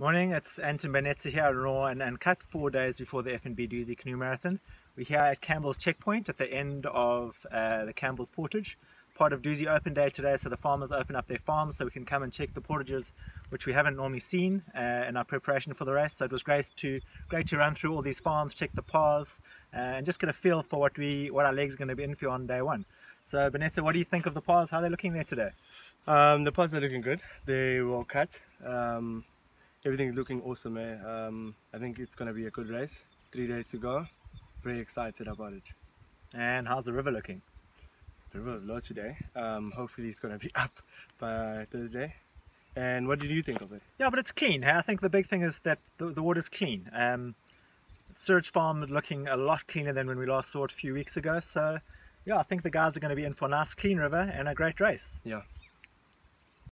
Morning, it's Anton Banetse here at Raw and, and cut four days before the FNB Dusi Canoe Marathon. We're here at Campbell's Checkpoint at the end of uh, the Campbell's Portage. Part of Dusi Open Day today, so the farmers open up their farms so we can come and check the portages, which we haven't normally seen uh, in our preparation for the race. So it was great to great to run through all these farms, check the paths, uh, and just get a feel for what we what our legs are going to be in for on day one. So Banetse, what do you think of the paths? How are they looking there today? Um, the paths are looking good. They were cut. Um, everything's looking awesome. Eh? Um, I think it's going to be a good race. Three days to go. Very excited about it. And how's the river looking? The river is low today. Um, hopefully it's going to be up by Thursday. And what did you think of it? Yeah, but it's clean. Hey? I think the big thing is that the, the water's clean. Um, Surge Farm looking a lot cleaner than when we last saw it a few weeks ago. So, yeah, I think the guys are going to be in for a nice clean river and a great race. Yeah.